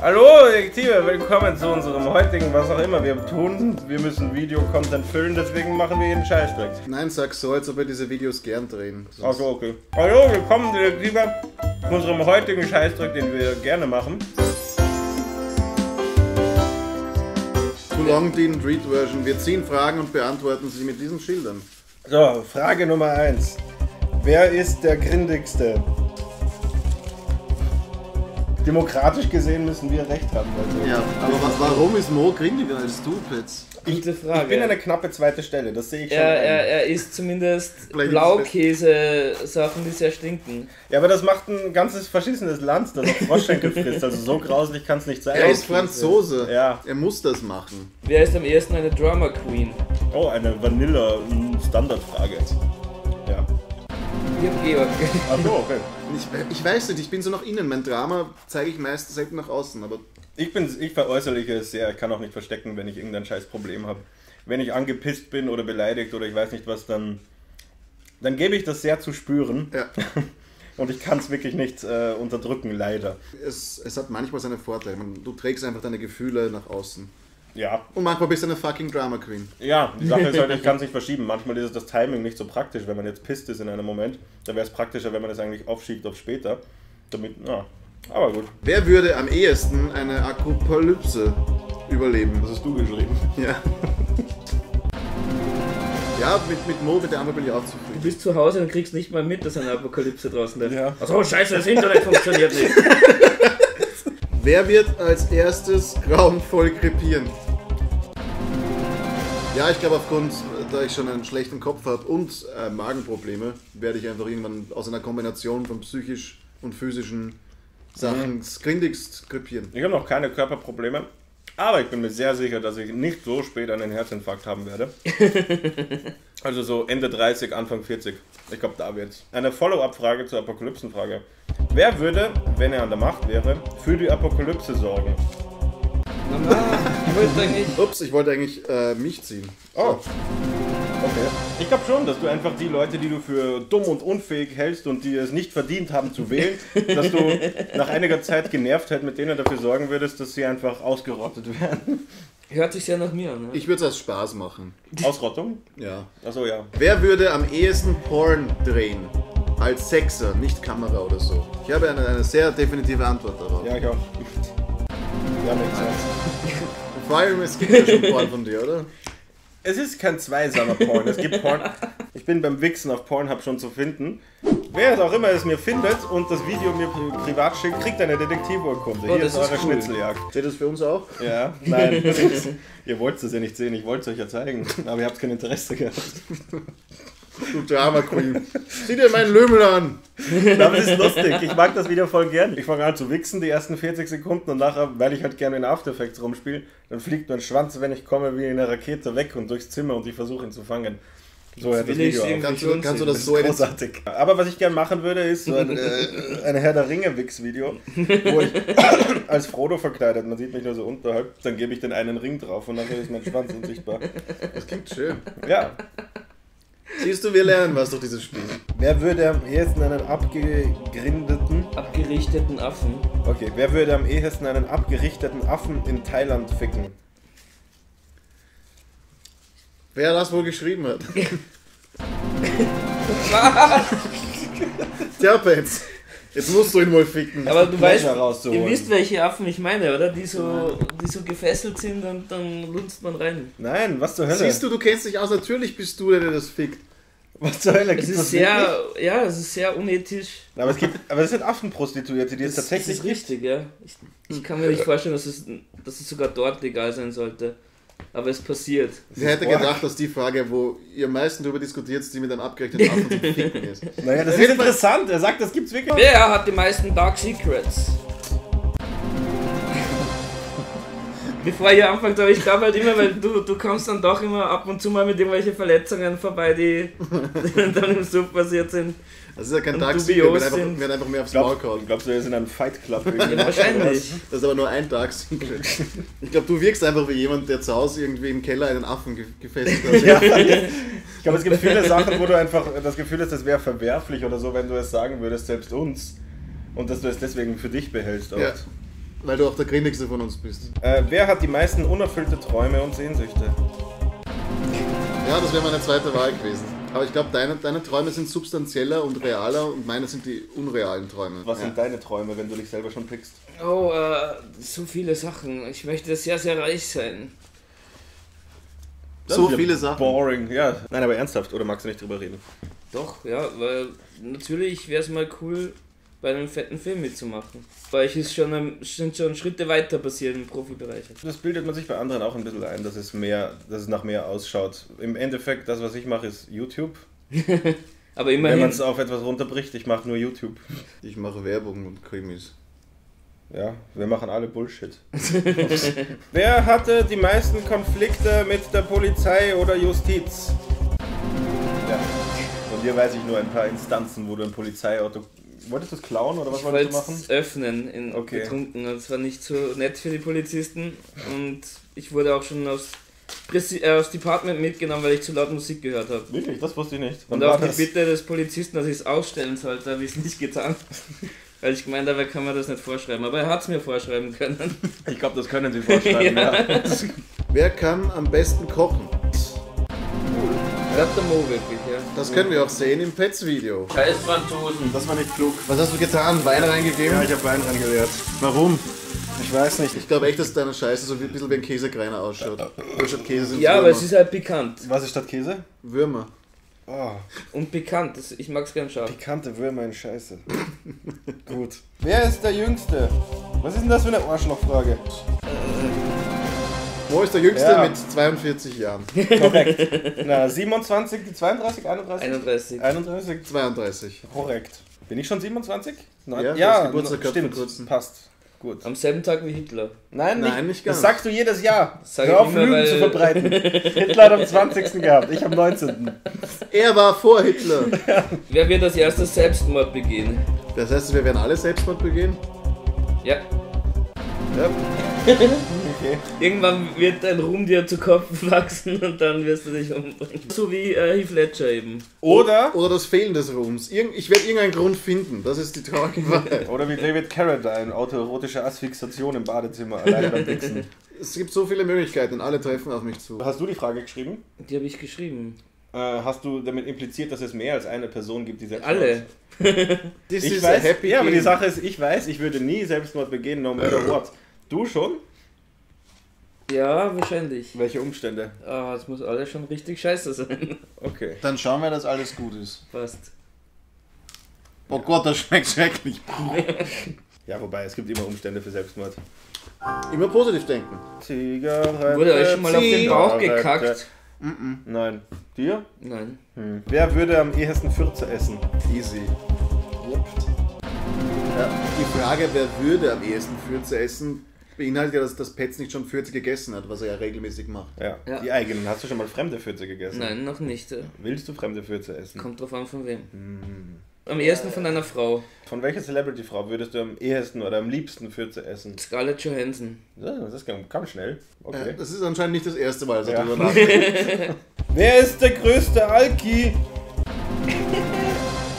Hallo, Detektive, willkommen zu unserem heutigen, was auch immer wir tun. Wir müssen Videocontent füllen, deswegen machen wir jeden Scheißdreck. Nein, sag so, als ob wir diese Videos gern drehen. Sonst- Achso, okay. Hallo, willkommen, Detektive, zu unserem heutigen Scheißdreck, den wir gerne machen. Too long didn't read version. Wir ziehen Fragen und beantworten sie mit diesen Schildern. So, Frage Nummer 1. Wer ist der grindigste? Demokratisch gesehen müssen wir recht haben. Also Ja, aber wa warum ist Mo grindiger als du, Petz? Gute Frage. Ich bin eine knappe zweite Stelle, das sehe ich schon. er, er, er isst zumindest Blaukäse-Sachen, die sehr stinken. Ja, aber das macht ein ganzes verschissenes Land, das auf Froschschenkel frisst. Also so grauslich kann es nicht sein. Er ist Franzose. Ja. Er muss das machen. Wer ist am ehesten eine Drama Queen? Oh, eine Vanilla-Standardfrage. Ich hab Georg. Achso, okay. Ich, ich weiß nicht, ich bin so nach innen. Mein Drama zeige ich meist selten nach außen, aber Ich, bin, ich veräußerliche es sehr. Ich kann auch nicht verstecken, wenn ich irgendein scheiß Problem habe. Wenn ich angepisst bin oder beleidigt oder ich weiß nicht was, dann, dann gebe ich das sehr zu spüren. ja, Und ich kann es wirklich nicht äh, unterdrücken, leider. es, es hat manchmal seine Vorteile. Man, du trägst einfach deine Gefühle nach außen. Ja. Und manchmal bist du eine fucking Drama Queen. Ja, die Sache ist halt, ich kann es nicht verschieben. Manchmal ist das Timing nicht so praktisch, wenn man jetzt pisst ist in einem Moment. Da wäre es praktischer, wenn man das eigentlich aufschiebt auf später. Damit, ja. Aber gut. Wer würde am ehesten eine Apokalypse überleben? Das hast du geschrieben. Ja. Ja, mit, mit Mo, mit der Antwort bin ich auch Du zufrieden. bist zu Hause und kriegst nicht mal mit, dass eine Apokalypse draußen ist. Ja. Achso, scheiße, das Internet funktioniert nicht. Wer wird als erstes grauenvoll krepieren? Ja, ich glaube, aufgrund, da ich schon einen schlechten Kopf habe und äh, Magenprobleme, werde ich einfach irgendwann aus einer Kombination von psychisch und physischen Sachen grindigst krepieren. Ich habe noch keine Körperprobleme, aber ich bin mir sehr sicher, dass ich nicht so spät einen Herzinfarkt haben werde. also so Ende 30, Anfang 40. Ich glaube, da wird's. Eine Follow-up-Frage zur Apokalypsenfrage. Wer würde, wenn er an der Macht wäre, für die Apokalypse sorgen? Mama, ich wollte eigentlich. Ups, ich wollte eigentlich äh, mich ziehen. Oh. Okay. Ich glaube schon, dass du einfach die Leute, die du für dumm und unfähig hältst und die es nicht verdient haben zu wählen, dass du nach einiger Zeit Genervtheit mit denen dafür sorgen würdest, dass sie einfach ausgerottet werden. Hört sich sehr nach mir an. Ne? Ich würde es als Spaß machen. Ausrottung? Ja. Achso, ja. Wer würde am ehesten Porn drehen? Als Sexer, nicht Kamera oder so. Ich habe eine, eine sehr definitive Antwort darauf. Ja, ich auch. Ja, makes sense. Vor allem, es gibt ja schon Porn von dir, oder? Es ist kein zweisamer Porn. Es gibt Porn. Ich bin beim Wichsen auf Pornhub schon zu finden. Wer es auch immer es mir findet und das Video mir pri- privat schickt, kriegt eine Detektivurkunde. Oh, Hier das ist ist eure cool. Schnitzeljagd. Seht das für uns auch? Ja, nein. ihr wollt es ja nicht sehen, ich wollte es euch ja zeigen. Aber ihr habt kein Interesse gehabt. Du Drama Queen. Sieh dir meinen Lümmel an! Es ist lustig. Ich mag das Video voll gern. Ich fange an zu wichsen die ersten 40 Sekunden und nachher, weil ich halt gerne in After Effects rumspiele, dann fliegt mein Schwanz, wenn ich komme, wie in einer Rakete weg und durchs Zimmer und ich versuche ihn zu fangen. So hört das ich Video. Kannst du, kannst du das so Das großartig. Aber was ich gerne machen würde, ist so ein, äh, ein Herr der Ringe-Wix-Video, wo ich als Frodo verkleidet, man sieht mich nur so unterhalb, dann gebe ich den einen Ring drauf und dann ist mein Schwanz unsichtbar. Das klingt schön. Ja. Siehst du, wir lernen was durch dieses Spiel. Wer würde am ehesten einen abgegrindeten, Abgerichteten Affen. okay, wer würde am ehesten einen abgerichteten Affen in Thailand ficken? Wer das wohl geschrieben hat? Tja, Pets. Jetzt musst du ihn wohl ficken. Aber du weißt, ihr wisst, welche Affen ich meine, oder? Die so, die so gefesselt sind und dann lunzt man rein. Nein, was zur Hölle? Siehst du, du kennst dich aus. Natürlich bist du der, der das fickt. was zur Hölle? Es Gibt's ist das sehr, ja, es ist sehr unethisch. Aber es gibt, aber es sind Affenprostituierte, die es Das, tatsächlich das ist richtig, ja. Ich, ich kann mir nicht vorstellen, dass es, dass es sogar dort legal sein sollte. Aber es passiert. Wer hätte gedacht, dass die Frage, wo ihr am meisten darüber diskutiert, die mit einem abgerechneten Affen zum Ficken ist? Naja, das ist interessant. Er sagt, das gibt's wirklich. Wer hat die meisten Dark Secrets? Bevor ihr anfangt, aber ich glaube halt immer, weil du, du kommst dann doch immer ab und zu mal mit irgendwelchen Verletzungen vorbei, die, die dann im Suff passiert sind. Das ist ja kein Und Tag, dubios wir werden einfach, sind. werden einfach mehr aufs Maul Glaubst, gehauen. glaubst du, er ist in einem Fight Club? Ja, wahrscheinlich. Das ist aber nur ein Dark Secret. Ich glaube, du wirkst einfach wie jemand, der zu Hause irgendwie im Keller einen Affen ge gefesselt hat. ja, ich glaube, es gibt viele Sachen, wo du einfach das Gefühl hast, das wäre verwerflich oder so, wenn du es sagen würdest, selbst uns. Und dass du es deswegen für dich behältst. Oft. Ja. Weil du auch der grindigste von uns bist. Äh, wer hat die meisten unerfüllte Träume und Sehnsüchte? Ja, das wäre meine zweite Wahl gewesen. Aber ich glaube, deine, deine Träume sind substanzieller und realer und meine sind die unrealen Träume. Was ja. sind deine Träume, wenn du dich selber schon pickst? Oh, äh, so viele Sachen. Ich möchte sehr, sehr reich sein. Das So ist ja viele Sachen. Boring, ja. Nein, aber ernsthaft, oder magst du nicht drüber reden? Doch, ja, weil natürlich wäre es mal cool, bei einem fetten Film mitzumachen. Weil ich ist schon, ein- sind schon Schritte weiter passiert im Profibereich. Das bildet man sich bei anderen auch ein bisschen ein, dass es mehr, dass es nach mehr ausschaut. Im Endeffekt, das, was ich mache, ist YouTube. Aber Wenn man immerhin, es auf etwas runterbricht, ich mache nur YouTube. Ich mache Werbung und Krimis. Ja, wir machen alle Bullshit. Wer hatte die meisten Konflikte mit der Polizei oder Justiz? Ja, von dir weiß ich nur ein paar Instanzen, wo du ein Polizeiauto. Wolltest du es klauen oder was ich wolltest wollte du machen? es öffnen in Okay. betrunken. Das war nicht so nett für die Polizisten. Und ich wurde auch schon aufs, Presi äh, aufs Department mitgenommen, weil ich zu laut Musik gehört habe. Wirklich, das wusste ich nicht. Wann Und auf die das? Bitte des Polizisten, dass ich es ausstellen sollte, habe ich es nicht getan. Weil ich gemeint habe, er kann mir das nicht vorschreiben. Aber er hat es mir vorschreiben können. Ich glaube, das können sie vorschreiben, ja. Wer kann am besten kochen? Er Das können wir auch sehen im Pets-Video. Scheiß Franzosen. Das war nicht klug. Was hast du getan? Wein reingegeben? Ja, ich habe Wein dran geleert. Warum? Ich weiß nicht. Ich glaube echt, dass deine Scheiße so ein bisschen wie ein Käsekreiner ausschaut. Statt Käse sind Ja, Würmer. aber es ist halt pikant. Was ist statt Käse? Würmer. Oh, Und pikant. Das, ich mag es gern scharf. pikante Würmer in Scheiße. Gut. Wer ist der Jüngste? Was ist denn das für eine Arschlochfrage? Mo ist der Jüngste Ja. mit 42 Jahren. Korrekt. Na, 27, die 32, 31? 31. 31? 32. Korrekt. Bin ich schon 27? Nein. Ja, ja Geburtstag stimmt. vor. Passt. Gut. Am selben Tag wie Hitler. Nein, Nein, nicht ganz. Das sagst du jedes Jahr. sag Hör ich auf, immer, Lügen zu verbreiten. Hitler hat am 20. gehabt, ich am 19. Er war vor Hitler. Wer wird als erstes Selbstmord begehen? Das heißt, wir werden alle Selbstmord begehen? Ja. Ja. Okay. Irgendwann wird dein Ruhm dir zu Kopf wachsen und dann wirst du dich umbringen. So wie äh, Heath Ledger eben. Oder, Oder das Fehlen des Ruhms. Irgend, ich werde irgendeinen Grund finden. Das ist die traurige Wahrheit. oder wie David Carradine, autoerotische Asphyxiation im Badezimmer, alleine beim Wichsen. Es gibt so viele Möglichkeiten. Alle treffen auf mich zu. Hast du die Frage geschrieben? Die habe ich geschrieben. Äh, hast du damit impliziert, dass es mehr als eine Person gibt, die selbst Alle. Ich weiß, happy ja, aber die. Sache ist, ich weiß, ich würde nie Selbstmord begehen, no matter what. Du schon? Ja, wahrscheinlich. Welche Umstände? Ah, das muss alles schon richtig scheiße sein. Okay. Dann schauen wir, dass alles gut ist. Passt. Oh Gott, das schmeckt schrecklich. Ja, wobei, es gibt immer Umstände für Selbstmord. Immer positiv denken. Zigarette. Wurde euch schon mal auf den Bauch gekackt? Nein. Dir? Nein. Hm. Wer würde am ehesten Fürze essen? Easy. Ja, die Frage, wer würde am ehesten Fürze essen, beinhaltet ja, dass das Petz nicht schon Fürze gegessen hat, was er ja regelmäßig macht. Ja, Ja. die eigenen. Hast du schon mal fremde Fürze gegessen? Nein, noch nicht. äh. Willst du fremde Fürze essen? Kommt drauf an von wem. Hm. Am ersten von einer Frau. Von welcher Celebrity-Frau würdest du am ehesten oder am liebsten Fürze essen? Scarlett Johansson. Ja, das kam, schnell. Äh, Okay. Das ist anscheinend nicht das erste Mal, dass er Ja. darüber nachdenkt. Wer ist der größte Alki?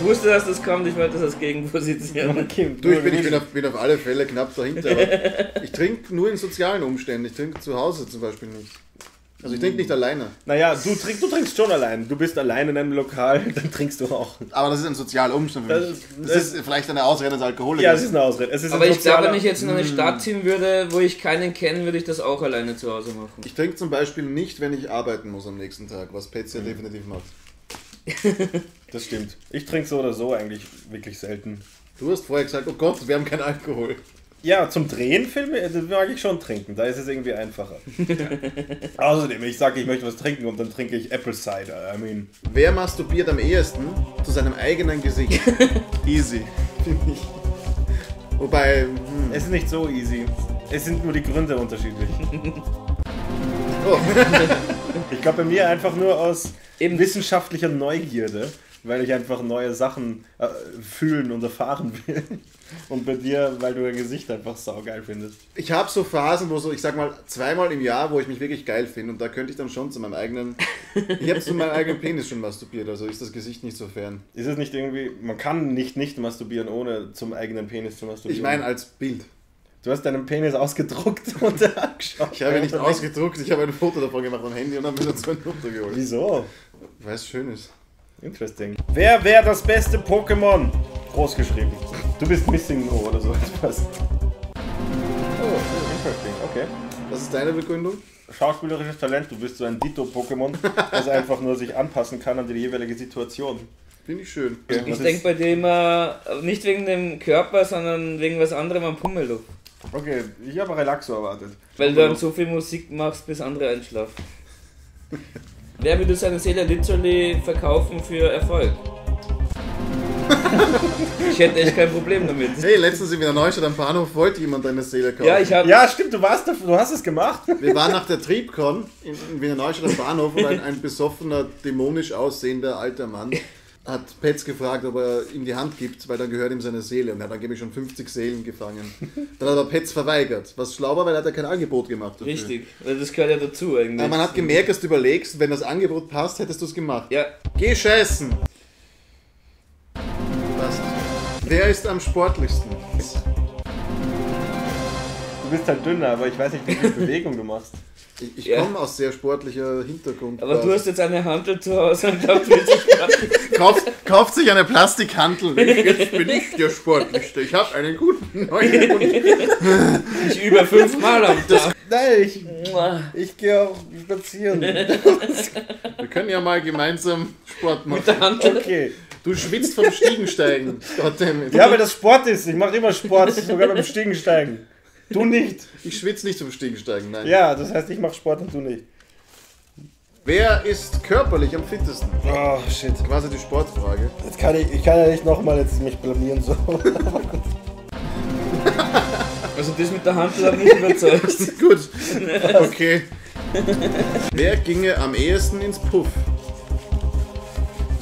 Ich wusste, dass das kommt, ich wollte das gegenpositionieren. Du, ich bin, ich bin, auf, bin auf alle Fälle knapp dahinter. aber Ich trinke nur in sozialen Umständen. Ich trinke zu Hause zum Beispiel nicht. Also ich trinke nicht alleine. Naja, du trinkst, du trinkst schon allein. Du bist allein in einem Lokal, dann trinkst du auch. Aber das ist ein sozialer Umstand für Das mich. ist- Das ist vielleicht eine Ausrede des Alkoholikers. Ja, es ist eine Ausrede. Es ist Aber ein ich glaube, wenn ich jetzt in eine Stadt ziehen würde, wo ich keinen kenne, würde ich das auch alleine zu Hause machen. Ich trinke zum Beispiel nicht, wenn ich arbeiten muss am nächsten Tag, was Pets ja definitiv macht. Das stimmt. Ich trinke so oder so eigentlich wirklich selten. Du hast vorher gesagt, oh Gott, wir haben keinen Alkohol. Ja, zum Drehen Filme, das mag ich schon trinken. Da ist es irgendwie einfacher. Außerdem, ich sage, ich möchte was trinken und dann trinke ich Apple Cider. I mean, Wer masturbiert am ehesten zu seinem eigenen Gesicht? Easy, finde ich. Wobei, hm, es ist nicht so easy. Es sind nur die Gründe unterschiedlich. oh, Ich glaube, bei mir einfach nur aus Eben. wissenschaftlicher Neugierde, weil ich einfach neue Sachen äh, fühlen und erfahren will. Und bei dir, weil du dein Gesicht einfach saugeil findest. ich habe so Phasen, wo so, ich sag mal, zweimal im Jahr, wo ich mich wirklich geil finde und da könnte ich dann schon zu meinem eigenen, ich habe zu meinem eigenen Penis schon masturbiert, also ist das Gesicht nicht so fern. Ist es nicht irgendwie, man kann nicht nicht masturbieren, ohne zum eigenen Penis zu masturbieren. Ich meine als Bild. Du hast deinen Penis ausgedruckt und angeschaut. Ich habe ihn nicht ausgedruckt, ich habe ein Foto davon gemacht am Handy und habe mir dann so ein Foto geholt. Wieso? Weil es schön ist. Interesting. Wer wäre das beste Pokémon? Groß geschrieben. Du bist Missing No oder so etwas. Oh, interesting, okay. Was ist deine Begründung? Schauspielerisches Talent, du bist so ein Ditto-Pokémon, das einfach nur sich anpassen kann an die jeweilige Situation. Finde ich schön. Okay, Ich denke bei dem äh, nicht wegen dem Körper, sondern wegen was anderem am Pummeluch. Okay, ich habe Relaxo erwartet. Weil du dann so viel Musik machst, bis andere einschlafen. Wer würde seine Seele literally verkaufen für Erfolg? ich hätte echt kein Problem damit. Hey, letztens in Wiener Neustadt am Bahnhof wollte jemand deine Seele kaufen. Ja, ich habe Ja, stimmt, du warst dafür, du hast es gemacht. Wir waren nach der Triebcon in, in Wiener Neustadt am Bahnhof und ein, ein besoffener, dämonisch aussehender alter Mann hat Petz gefragt, ob er ihm die Hand gibt, weil dann gehört ihm seine Seele. Und er hat angeblich schon 50 Seelen gefangen. Dann hat er Petz verweigert. Was schlau war, weil er hat ja kein Angebot gemacht dafür. richtig, das gehört ja dazu eigentlich. Aber man hat gemerkt, dass du überlegst, wenn das Angebot passt, hättest du es gemacht. Ja, Geh scheißen! Passt. Wer ist am sportlichsten? Du bist halt dünner, aber ich weiß nicht, wie viel Bewegung du machst. Ich, ich Ja. komme aus sehr sportlicher Hintergrund. aber du hast jetzt eine Handel zu Hause und dich kauft, kauft sich eine Plastikhantel. Jetzt bin ich der Sportlichste. Ich habe einen guten neuen Hund. nicht über fünfmal am Tag. Nein, ich, ich gehe auch spazieren. Wir können ja mal gemeinsam Sport machen. Mit der Handel. Okay. Du schwitzt vom Stiegensteigen. Goddammit. Ja, weil das Sport ist. Ich mache immer Sport, sogar beim Stiegensteigen. Du nicht. Ich schwitze nicht vom Stiegensteigen, nein. Ja, das heißt, ich mache Sport und du nicht. Wer ist körperlich am fittesten? Oh, shit. Quasi die Sportfrage. Jetzt kann ich, ich kann ja nicht nochmal jetzt mich blamieren so. Also das mit der Handel hat mich überzeugt. Gut. Okay. Wer ginge am ehesten ins Puff?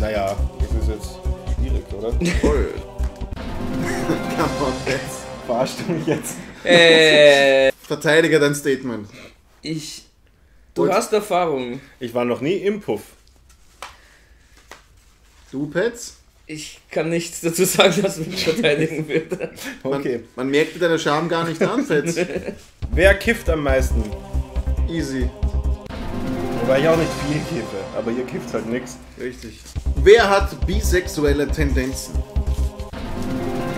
Naja, das ist jetzt schwierig, oder? Voll. Come on, jetzt. Verarschst du mich jetzt? Äh, Verteidige dein Statement. ich. Du Und? hast Erfahrung. Ich war noch nie im Puff. Du, Petz? Ich kann nichts dazu sagen, was mich verteidigen würde. Man, Okay. man merkt dir deine Scham gar nicht an, Petz. Wer kifft am meisten? Easy. Wobei ich auch nicht viel kiffe, aber ihr kifft halt nix. Richtig. Wer hat bisexuelle Tendenzen?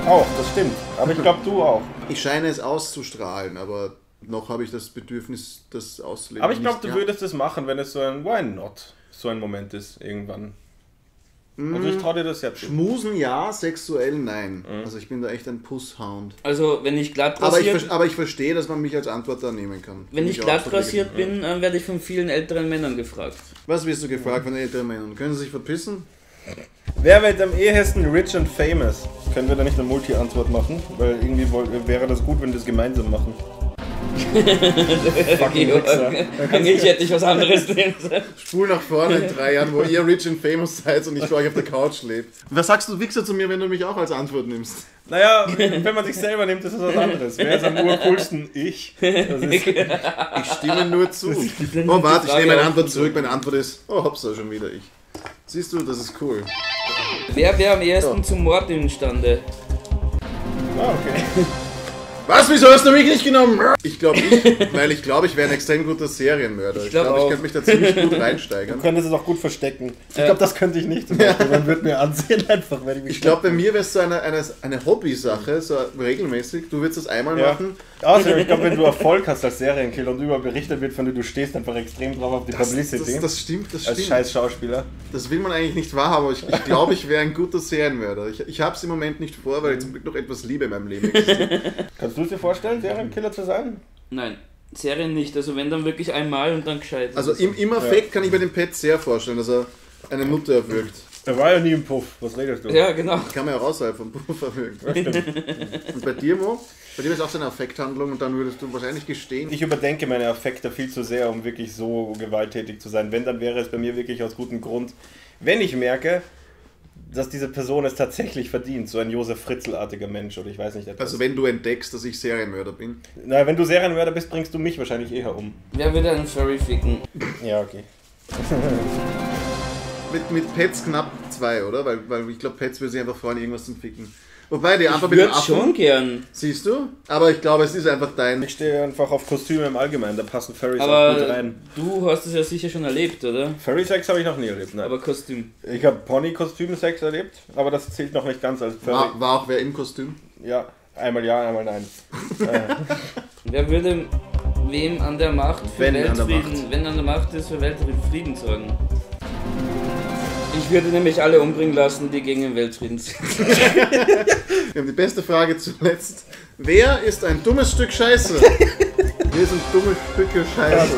Auch, das stimmt. Aber ich glaube, du auch. Ich scheine es auszustrahlen, aber noch habe ich das Bedürfnis, das auszuleben. Aber ich glaube, du würdest es machen, wenn es so ein Why not so ein Moment ist, irgendwann. Also ich traue dir das jetzt. zu. Schmusen ja, sexuell nein. Mhm. Also ich bin da echt ein Pusshound. Also, wenn ich glatt Aber ich, rasiert, aber ich verstehe, dass man mich als Antwort da nehmen kann. wenn ich auch glatt rasiert bin, äh, werde ich von vielen älteren Männern gefragt. Was wirst du gefragt von älteren Männern? Können sie sich verpissen? Wer wird am ehesten rich and famous? Können wir da nicht eine Multi-Antwort machen? Weil irgendwie wäre das gut, wenn wir das gemeinsam machen. Fucking Georg, Wichser. Eigentlich hätte ich was anderes nehmen sollen. Spul nach vorne in drei Jahren, wo ihr rich and famous seid und ich für euch auf der Couch lebt. Was sagst du, Wichser, zu mir, wenn du mich auch als Antwort nimmst? Naja, wenn man sich selber nimmt, ist das was anderes. Wer ist am urcoolsten? Ich. Ist, Ich stimme nur zu. Oh, warte, ich nehme meine Antwort zurück. Meine Antwort ist, oh, hoppsa, schon wieder ich. Siehst du, das ist cool. Wer wäre am ersten Ja. zum Mord imstande? ah, okay. Was, wieso hast du mich nicht genommen? Ich glaube ich, weil ich glaube, ich wäre ein extrem guter Serienmörder. Ich glaub glaube, ich auch. könnte mich da ziemlich gut Du reinsteigern. könntest es auch gut verstecken. Ich glaube, das könnte ich nicht. Man würde mir ansehen, einfach, wenn ich mich Ich glaube, bei mir wäre es so eine, eine, eine Hobby-Sache, so regelmäßig. Du würdest das einmal Ja. machen. Außerdem, ich glaube, wenn du Erfolg hast als Serienkiller und überall berichtet wird von dir, du stehst einfach extrem drauf auf die Das, Publicity. das, das stimmt, das als stimmt. scheiß Schauspieler. Das will man eigentlich nicht wahrhaben, aber ich, ich glaube, ich wäre ein guter Serienmörder. Ich, ich habe es im Moment nicht vor, weil zum Glück noch etwas Liebe in meinem Leben existiert. Kannst du es dir vorstellen, Serienkiller zu sein? Nein, Serien nicht. Also wenn dann wirklich einmal und dann gescheit. Also im, im Affekt kann ich mir den Pet sehr vorstellen, dass er eine Mutter erwürgt. Er war ja nie im Puff. Was redest du? ja, genau. Kann man ja auch außerhalb vom Beruf erwürgen. Ja. Und bei dir, Mo? Bei dir ist auch so eine Affekthandlung und dann würdest du wahrscheinlich gestehen. Ich überdenke meine Affekte viel zu sehr, um wirklich so gewalttätig zu sein. Wenn, dann wäre es bei mir wirklich aus gutem Grund, wenn ich merke, dass diese Person es tatsächlich verdient, so ein Josef Fritzl-artiger Mensch oder ich weiß nicht etwas. Also wenn du entdeckst, dass ich Serienmörder bin. Na, wenn du Serienmörder bist, bringst du mich wahrscheinlich eher um. Wer würde einen Furry ficken? Ja, okay. Mit, mit Pets knapp zwei, oder? Weil, weil ich glaube, Pets würde sich einfach freuen, irgendwas zum Ficken. Wobei die einfach Ich mit dem würde schon Affen, gern. siehst du? Aber ich glaube, es ist einfach dein. Ich stehe einfach auf Kostüme im Allgemeinen, da passen Furries auch gut rein. du hast es ja sicher schon erlebt, oder? Furry-Sex habe ich noch nie erlebt, nein. Aber Kostüm. ich habe Pony-Kostüm-Sex erlebt, aber das zählt noch nicht ganz als Furry. War, war auch wer im Kostüm? Ja, einmal ja, einmal nein. Wer würde wem an der Macht für Wenn an der Weltfrieden, Macht. wenn an der Macht ist, für Weltfrieden sorgen? Ich würde nämlich alle umbringen lassen, die gegen den Weltfrieden sind. Wir haben die beste Frage zuletzt. Wer ist ein dummes Stück Scheiße? Wir sind dumme Stücke Scheiße.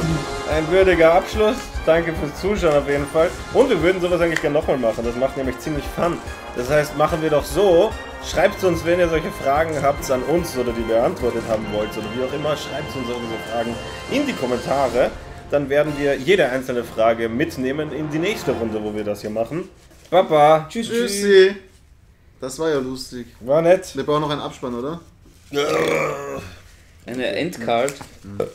Ein würdiger Abschluss. Danke fürs Zuschauen auf jeden Fall. Und wir würden sowas eigentlich gerne nochmal machen. Das macht nämlich ziemlich Fun. Das heißt, machen wir doch so. Schreibt uns, wenn ihr solche Fragen habt an uns oder die beantwortet haben wollt oder wie auch immer, schreibt uns unsere Fragen in die Kommentare. Dann werden wir jede einzelne Frage mitnehmen in die nächste Runde, wo wir das hier machen. Baba. Tschüss, tschüss. Tschüssi. Das war ja lustig. War nett. Wir brauchen noch einen Abspann, oder? Eine Endcard. Da,